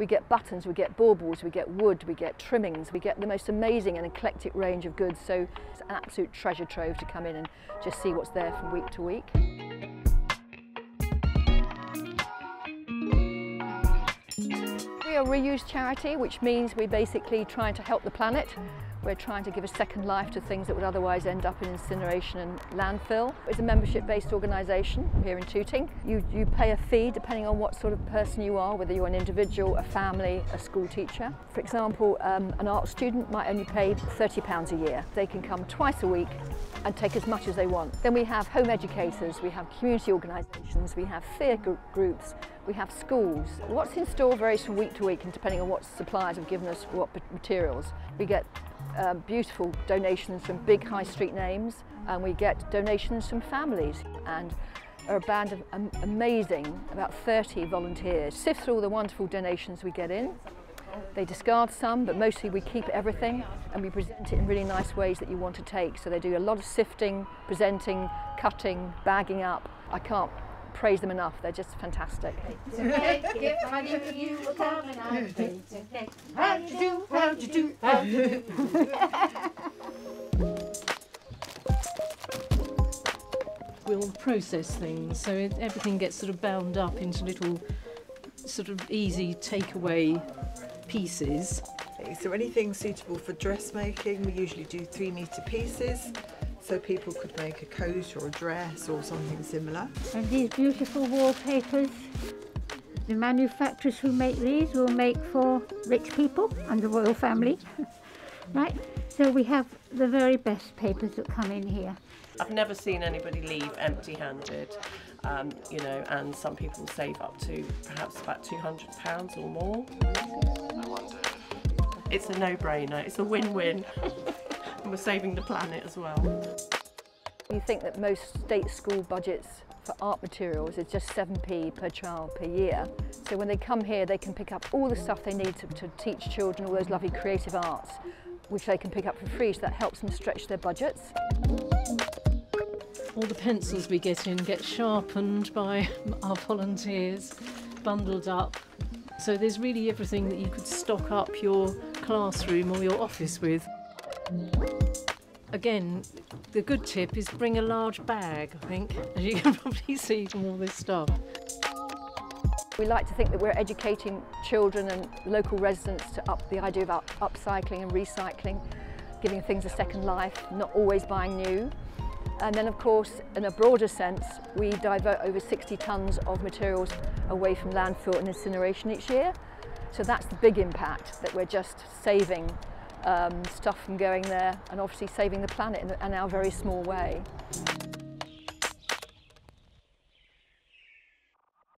We get buttons, we get baubles, we get wood, we get trimmings, we get the most amazing and eclectic range of goods. So it's an absolute treasure trove to come in and just see what's there from week to week. We are reuse charity, which means we're basically trying to help the planet. We're trying to give a second life to things that would otherwise end up in incineration and landfill. It's a membership-based organisation here in Tooting. You, you pay a fee depending on what sort of person you are, whether you're an individual, a family, a school teacher. For example, um, an art student might only pay £30 a year. They can come twice a week and take as much as they want. Then we have home educators, we have community organisations, we have theatre groups, we have schools. What's in store varies from week to week and depending on what suppliers have given us what materials. We get um, beautiful donations from big high street names and we get donations from families and a band of um, amazing, about 30 volunteers, sift through all the wonderful donations we get in. They discard some, but mostly we keep everything and we present it in really nice ways that you want to take. So they do a lot of sifting, presenting, cutting, bagging up. I can't praise them enough. They're just fantastic. We'll process things so it, everything gets sort of bound up into little sort of easy takeaway pieces. Is there anything suitable for dressmaking? We usually do three metre pieces so people could make a coat or a dress or something similar. And these beautiful wallpapers, the manufacturers who make these will make for rich people and the royal family, right? So we have the very best papers that come in here. I've never seen anybody leave empty-handed, um, you know, and some people save up to perhaps about £200 or more. No wonder. It's a no-brainer, it's a win-win. and we're saving the planet as well. You think that most state school budgets for art materials is just 7p per child per year. So when they come here, they can pick up all the stuff they need to, to teach children all those lovely creative arts, which they can pick up for free, so that helps them stretch their budgets. All the pencils we get in get sharpened by our volunteers, bundled up. So there's really everything that you could stock up your classroom or your office with. Again, the good tip is bring a large bag, I think, as you can probably see from all this stuff. We like to think that we're educating children and local residents to up the idea of up upcycling and recycling, giving things a second life, not always buying new. And then of course, in a broader sense, we divert over 60 tonnes of materials away from landfill and incineration each year. So that's the big impact, that we're just saving um, stuff from going there and obviously saving the planet in, in our very small way.